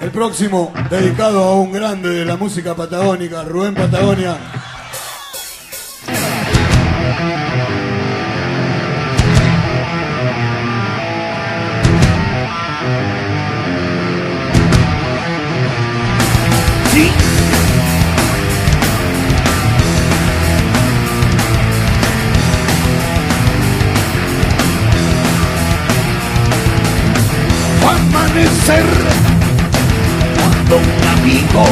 El próximo, dedicado a un grande de la música patagónica, Rubén Patagonia. Amanecer cuando un amigo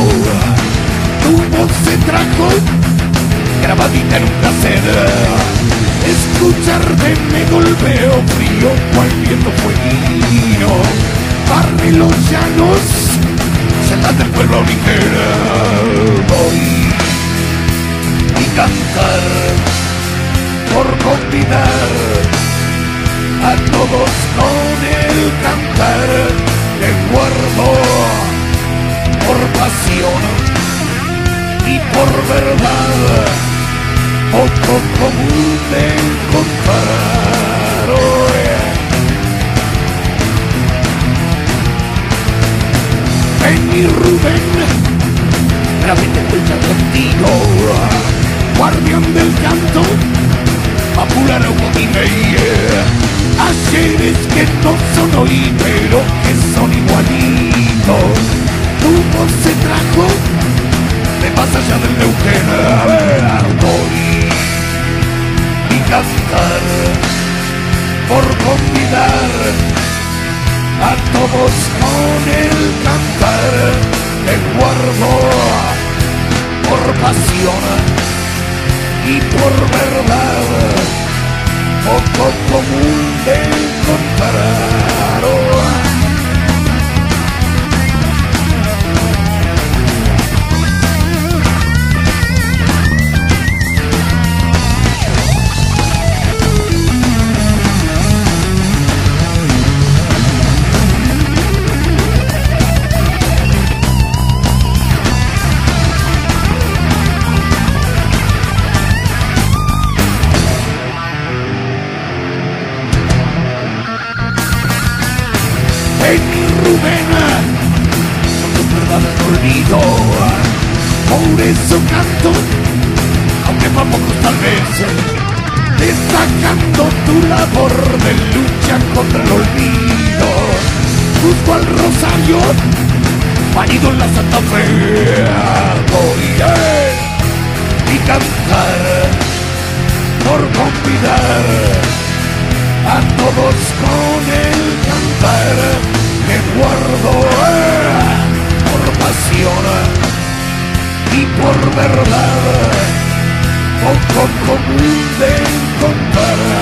tu voz se trajo grabadita en un cassette escucharte me golpeo frío cual viento fueguino. Barre los llanos celdas del pueblo ligera voy y cantar por convidar a todos con el cantar que guardo por pasión y por verdad poco común de encontrar hoy. Y Rubén, grábate vuelta contigo, guardián del canto, apurará un Ayeres que no son hoy, pero que son igualitos. Voz se trajo de más allá del Neuquén. A ver, y cantar por convidar a todos con el cantar que guardo por pasión y por verdad poco común de Rubén de olvido por eso canto aunque para pocos tal vez destacando tu labor de lucha contra el olvido busco al Rosario marido en la Santa Fe voy y cantar por convidar a todos con y por verdad poco común de encontrar.